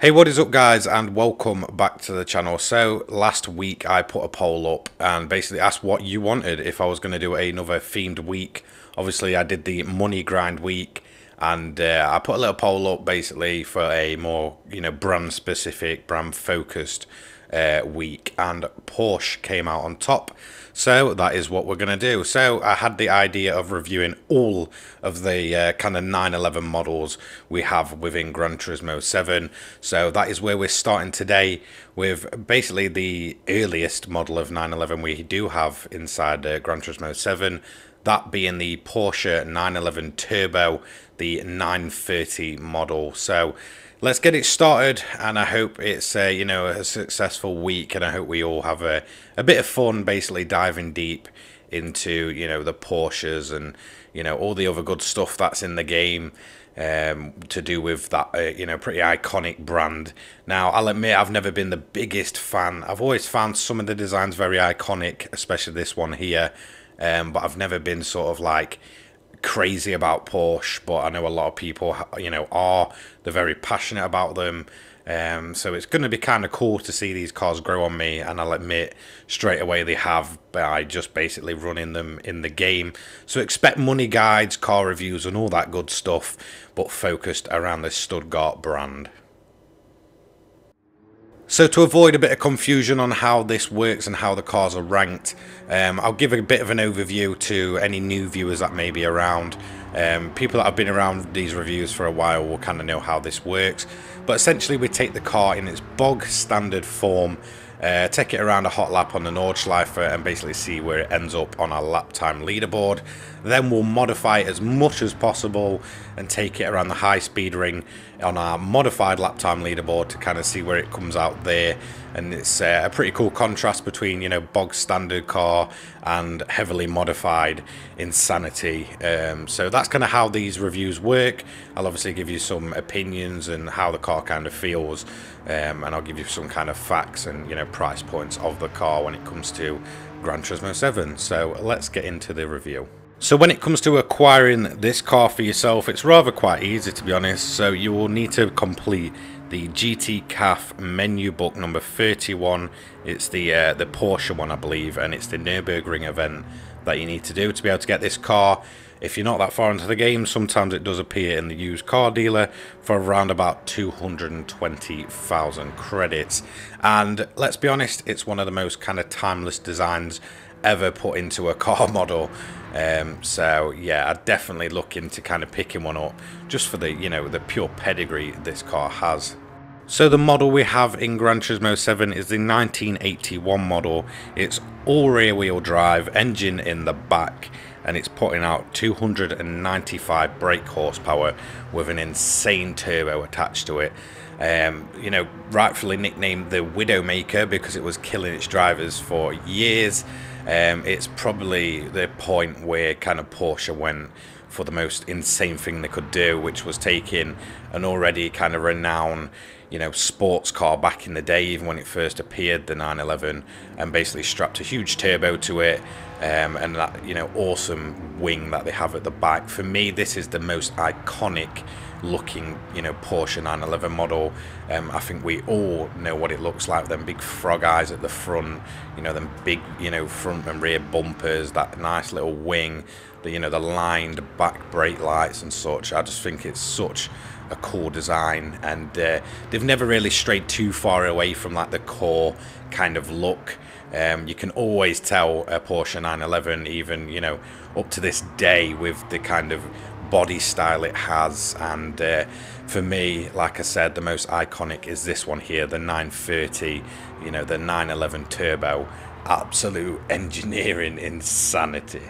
Hey what is up guys and welcome back to the channel. So last week I put a poll up and basically asked what you wanted if I was going to do another themed week. Obviously I did the money grind week and uh, I put a little poll up basically for a more you know brand specific brand focused uh, week and Porsche came out on top. So that is what we're going to do. So I had the idea of reviewing all of the uh, kind of 911 models we have within Gran Turismo 7. So that is where we're starting today with basically the earliest model of 911 we do have inside uh, Gran Turismo 7. That being the Porsche 911 Turbo, the 930 model. So let's get it started and I hope it's a, you know a successful week and I hope we all have a, a bit of fun basically diving deep into you know the Porsches and you know all the other good stuff that's in the game um, to do with that uh, you know pretty iconic brand. Now I'll admit I've never been the biggest fan. I've always found some of the designs very iconic especially this one here um, but I've never been sort of like crazy about Porsche, but I know a lot of people, you know, are. They're very passionate about them. Um, so it's going to be kind of cool to see these cars grow on me, and I'll admit straight away they have by just basically running them in the game. So expect money guides, car reviews, and all that good stuff, but focused around the Stuttgart brand. So to avoid a bit of confusion on how this works and how the cars are ranked, um, I'll give a bit of an overview to any new viewers that may be around. Um, people that have been around these reviews for a while will kind of know how this works. But essentially we take the car in its bog standard form uh, take it around a hot lap on the Nordschleife and basically see where it ends up on our lap time leaderboard. Then we'll modify it as much as possible and take it around the high speed ring on our modified lap time leaderboard to kind of see where it comes out there. And it's uh, a pretty cool contrast between, you know, bog standard car and heavily modified insanity. Um, so that's kind of how these reviews work. I'll obviously give you some opinions and how the car kind of feels. Um, and I'll give you some kind of facts and, you know, price points of the car when it comes to Gran Turismo 7. So let's get into the review. So when it comes to acquiring this car for yourself, it's rather quite easy to be honest. So you will need to complete the GT Café menu book number 31. It's the uh, the Porsche one, I believe, and it's the Nürburgring event that you need to do to be able to get this car. If you're not that far into the game, sometimes it does appear in the used car dealer for around about 220,000 credits. And let's be honest, it's one of the most kind of timeless designs ever put into a car model. Um, so yeah, I'd definitely look into kind of picking one up just for the, you know, the pure pedigree this car has. So the model we have in Gran Turismo 7 is the 1981 model. It's all rear wheel drive, engine in the back and it's putting out 295 brake horsepower with an insane turbo attached to it. Um, you know, rightfully nicknamed the Widowmaker because it was killing its drivers for years. Um, it's probably the point where kind of Porsche went for the most insane thing they could do, which was taking an already kind of renowned, you know, sports car back in the day, even when it first appeared, the 911, and basically strapped a huge turbo to it, um, and that, you know, awesome wing that they have at the back. For me, this is the most iconic looking, you know, Porsche 911 model. Um, I think we all know what it looks like. Them big frog eyes at the front, you know, them big, you know, front and rear bumpers, that nice little wing, the, you know, the lined back brake lights and such. I just think it's such a cool design and uh, they've never really strayed too far away from like the core kind of look. Um, you can always tell a Porsche 911 even, you know, up to this day with the kind of body style it has and uh, for me like I said the most iconic is this one here the 930 you know the 911 turbo. Absolute engineering insanity.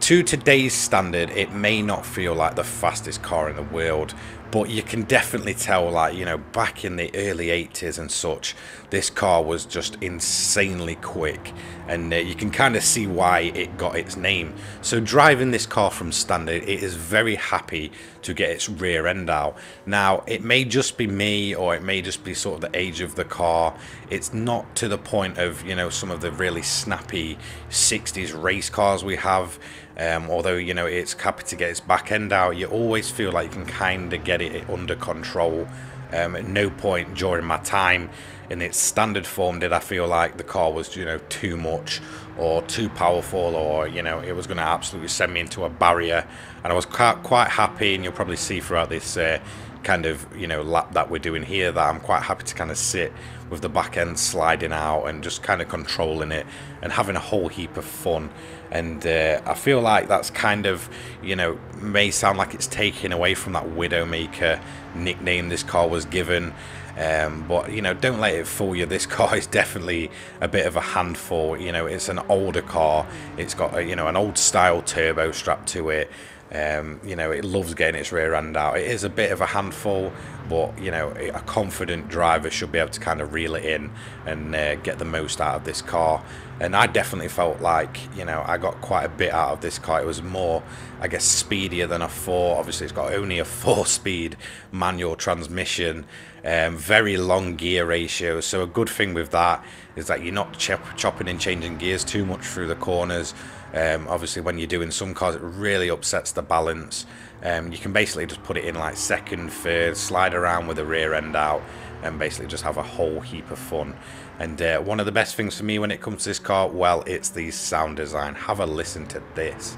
To today's standard it may not feel like the fastest car in the world but you can definitely tell like you know back in the early 80s and such this car was just insanely quick and uh, you can kind of see why it got its name. So driving this car from standard it is very happy to get its rear end out. Now it may just be me or it may just be sort of the age of the car. It's not to the point of you know some of the really snappy 60s race cars we have. Um, although you know it's happy to get its back end out. You always feel like you can kind of get it under control. Um, at no point during my time in its standard form did I feel like the car was, you know, too much or too powerful or, you know, it was going to absolutely send me into a barrier. And I was quite, quite happy, and you'll probably see throughout this uh, kind of, you know, lap that we're doing here that I'm quite happy to kind of sit with the back end sliding out and just kind of controlling it and having a whole heap of fun. And uh, I feel like that's kind of, you know, may sound like it's taken away from that Widowmaker nickname this car was given. Um, but you know, don't let it fool you. This car is definitely a bit of a handful. You know, it's an older car. It's got a, you know an old style turbo strapped to it. Um, you know, it loves getting its rear end out. It is a bit of a handful, but you know, a confident driver should be able to kind of reel it in and uh, get the most out of this car. And I definitely felt like, you know, I got quite a bit out of this car. It was more, I guess, speedier than a four. Obviously, it's got only a four-speed manual transmission, um, very long gear ratio. So a good thing with that is that you're not chop chopping and changing gears too much through the corners. Um, obviously, when you're doing some cars, it really upsets the balance. Um, you can basically just put it in like second, third, slide around with the rear end out, and basically just have a whole heap of fun. And uh, one of the best things for me when it comes to this car, well, it's the sound design. Have a listen to this.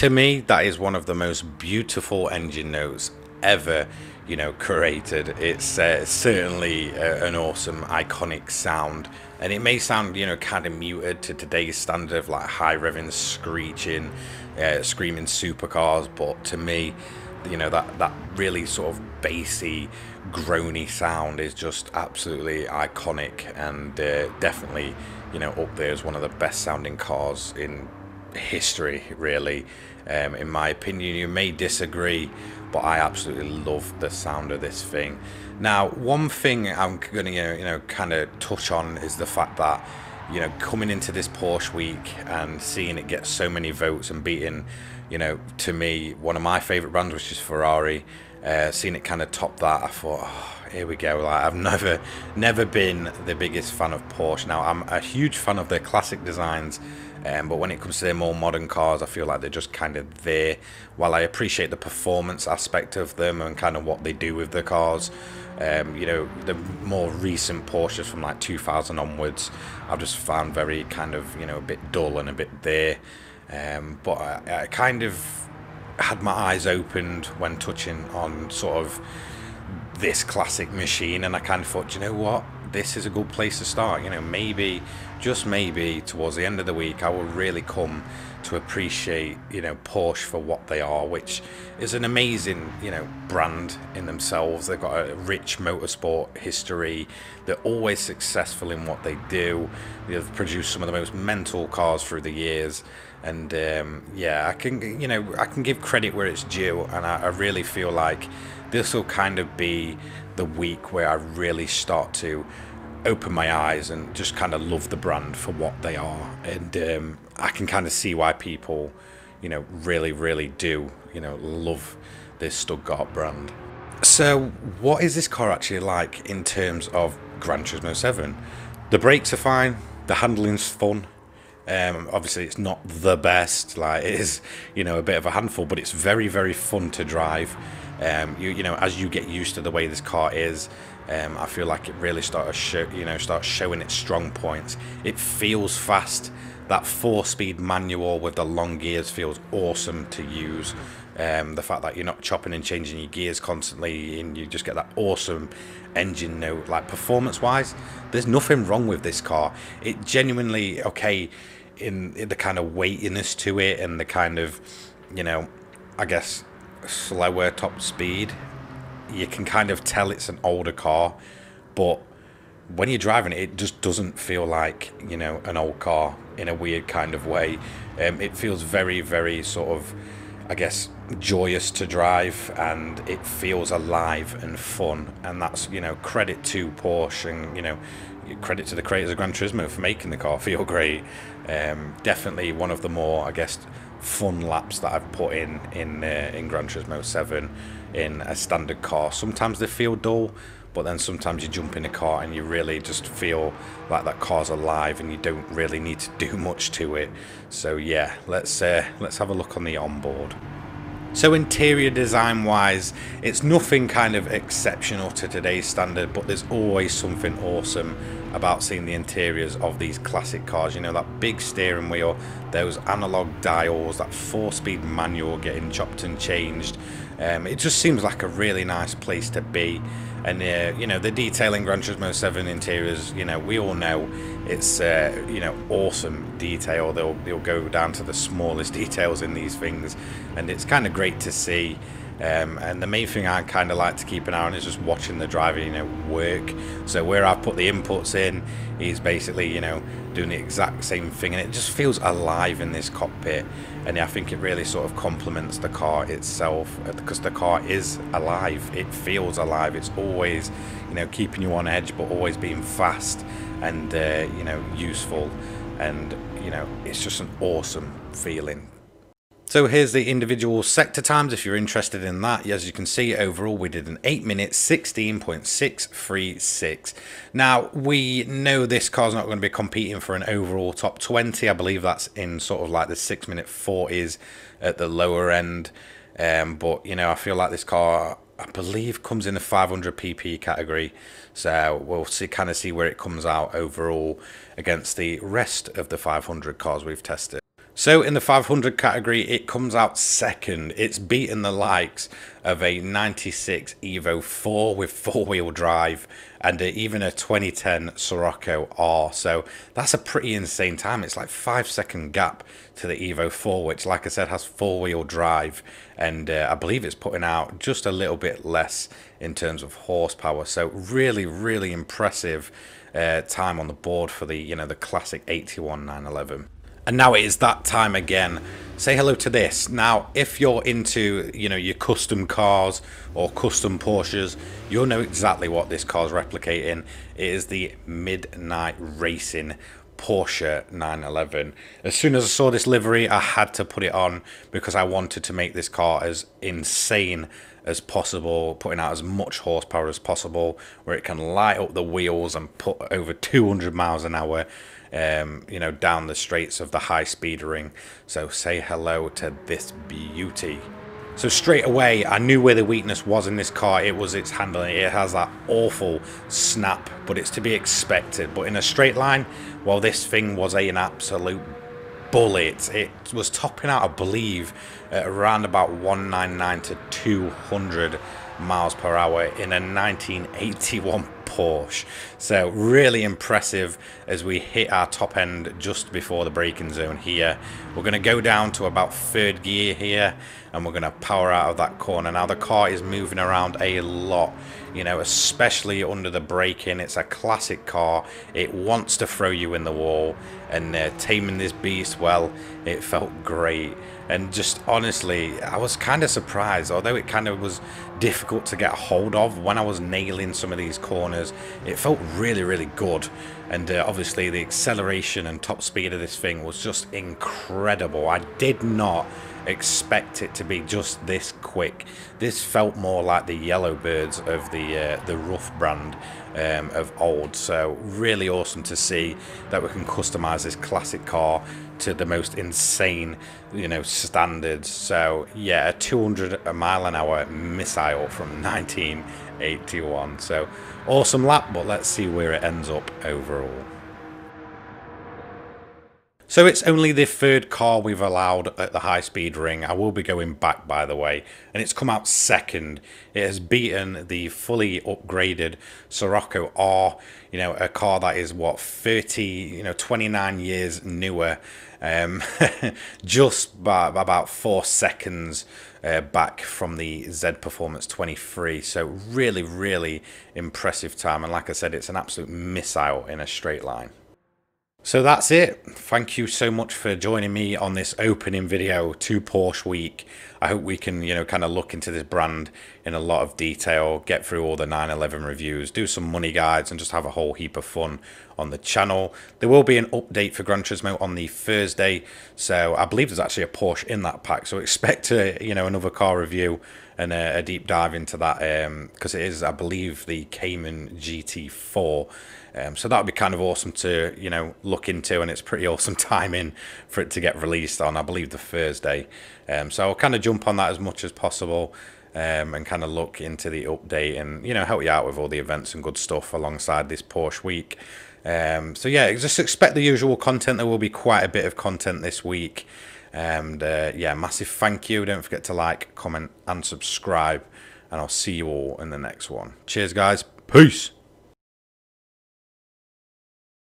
To me, that is one of the most beautiful engine notes ever, you know, created. It's uh, certainly a, an awesome, iconic sound, and it may sound, you know, kind of muted to today's standard of like high revving, screeching, uh, screaming supercars, but to me, you know, that that really sort of bassy, groany sound is just absolutely iconic, and uh, definitely, you know, up there as one of the best sounding cars in history, really. Um, in my opinion, you may disagree, but I absolutely love the sound of this thing. Now, one thing I'm going to, you know, kind of touch on is the fact that, you know, coming into this Porsche week and seeing it get so many votes and beating, you know, to me, one of my favourite brands, which is Ferrari, uh, seeing it kind of top that, I thought, oh, here we go. Like I've never, never been the biggest fan of Porsche. Now I'm a huge fan of their classic designs um, but when it comes to their more modern cars, I feel like they're just kind of there. While I appreciate the performance aspect of them and kind of what they do with the cars, um, you know, the more recent Porsches from like 2000 onwards, I've just found very kind of, you know, a bit dull and a bit there. Um, but I, I kind of had my eyes opened when touching on sort of this classic machine, and I kind of thought, you know what? This is a good place to start. You know, maybe, just maybe, towards the end of the week, I will really come to appreciate, you know, Porsche for what they are, which is an amazing, you know, brand in themselves. They've got a rich motorsport history. They're always successful in what they do. They've produced some of the most mental cars through the years. And um, yeah, I can, you know, I can give credit where it's due, and I, I really feel like this will kind of be the week where I really start to open my eyes and just kind of love the brand for what they are. And um, I can kind of see why people, you know, really, really do, you know, love this Stuttgart brand. So, what is this car actually like in terms of Gran Turismo 7? The brakes are fine, the handling's fun. Um, obviously, it's not the best, like it is, you know, a bit of a handful, but it's very, very fun to drive. Um, you, you know, as you get used to the way this car is, um, I feel like it really starts you know, starts showing its strong points. It feels fast. That four-speed manual with the long gears feels awesome to use. Um, the fact that you're not chopping and changing your gears constantly, and you just get that awesome engine note. Like performance-wise, there's nothing wrong with this car. It genuinely okay in, in the kind of weightiness to it and the kind of, you know, I guess slower top speed, you can kind of tell it's an older car, but when you're driving it, it just doesn't feel like you know an old car in a weird kind of way. Um, it feels very, very sort of, I guess, joyous to drive, and it feels alive and fun. And that's you know credit to Porsche, and you know credit to the creators of Gran Turismo for making the car feel great. Um, definitely one of the more, I guess, fun laps that I've put in in uh, in Gran Turismo 7. in a standard car. Sometimes they feel dull, but then sometimes you jump in a car and you really just feel like that car's alive and you don't really need to do much to it. So yeah, let's uh, let's have a look on the onboard. So interior design wise, it's nothing kind of exceptional to today's standard, but there's always something awesome about seeing the interiors of these classic cars. You know, that big steering wheel, those analog dials, that four-speed manual getting chopped and changed. Um, it just seems like a really nice place to be and uh, you know the detailing Gran Turismo 7 interiors you know we all know it's uh, you know awesome detail. They'll they'll go down to the smallest details in these things. And it's kind of great to see um, and the main thing I kind of like to keep an eye on is just watching the driver, you know, work. So where I've put the inputs in, he's basically, you know, doing the exact same thing, and it just feels alive in this cockpit. And I think it really sort of complements the car itself because uh, the car is alive. It feels alive. It's always, you know, keeping you on edge, but always being fast and uh, you know useful. And you know, it's just an awesome feeling so here's the individual sector times if you're interested in that. As you can see, overall we did an 8 minute 16.636. Now, we know this car's not going to be competing for an overall top 20. I believe that's in sort of like the 6 minute 40s at the lower end. Um, but, you know, I feel like this car, I believe, comes in the 500 pp category. So we'll see, kind of see where it comes out overall against the rest of the 500 cars we've tested. So in the 500 category, it comes out second. It's beaten the likes of a 96 Evo 4 with four-wheel drive and even a 2010 Scirocco R. So that's a pretty insane time. It's like five second gap to the Evo 4, which like I said has four-wheel drive and uh, I believe it's putting out just a little bit less in terms of horsepower. So really, really impressive uh, time on the board for the, you know, the classic 81 911. And now it is that time again. Say hello to this. Now, if you're into, you know, your custom cars or custom Porsches, you'll know exactly what this car is replicating. It is the Midnight Racing Porsche 911. As soon as I saw this livery, I had to put it on because I wanted to make this car as insane as possible, putting out as much horsepower as possible, where it can light up the wheels and put over 200 miles an hour um, you know, down the straights of the high speed ring. So say hello to this beauty. So straight away, I knew where the weakness was in this car. It was its handling. It has that awful snap, but it's to be expected. But in a straight line, well, this thing was an absolute bullet. It was topping out, I believe, at around about 199 to 200 miles per hour in a 1981 Porsche. So really impressive as we hit our top end just before the braking zone here. We're going to go down to about third gear here and we're going to power out of that corner. Now the car is moving around a lot, you know, especially under the braking. It's a classic car. It wants to throw you in the wall and uh, taming this beast, well, it felt great and just honestly I was kind of surprised although it kind of was difficult to get a hold of when I was nailing some of these corners it felt really really good and uh, obviously the acceleration and top speed of this thing was just incredible I did not expect it to be just this quick. This felt more like the Yellowbirds of the uh, the RUF brand um, of old. So really awesome to see that we can customize this classic car to the most insane, you know, standards. So yeah, a 200 a mile an hour missile from 1981. So awesome lap, but let's see where it ends up overall. So it's only the third car we've allowed at the high speed ring. I will be going back by the way. And it's come out second. It has beaten the fully upgraded Scirocco R. You know, a car that is what 30, you know, 29 years newer. Um, just by, about four seconds uh, back from the Z Performance 23. So really, really impressive time. And like I said, it's an absolute missile in a straight line. So that's it. Thank you so much for joining me on this opening video to Porsche Week. I hope we can, you know, kind of look into this brand in a lot of detail, get through all the 911 reviews, do some money guides, and just have a whole heap of fun on the channel. There will be an update for Gran Turismo on the Thursday, so I believe there's actually a Porsche in that pack, so expect a, you know another car review and a, a deep dive into that because um, it is, I believe, the Cayman GT4. Um, so that would be kind of awesome to you know look into, and it's pretty awesome timing for it to get released on, I believe, the Thursday. Um, so I'll kind of jump on that as much as possible. Um, and kind of look into the update and you know help you out with all the events and good stuff alongside this Porsche week. Um, so yeah, just expect the usual content. There will be quite a bit of content this week. And uh, yeah, massive thank you. Don't forget to like, comment, and subscribe. And I'll see you all in the next one. Cheers, guys. Peace.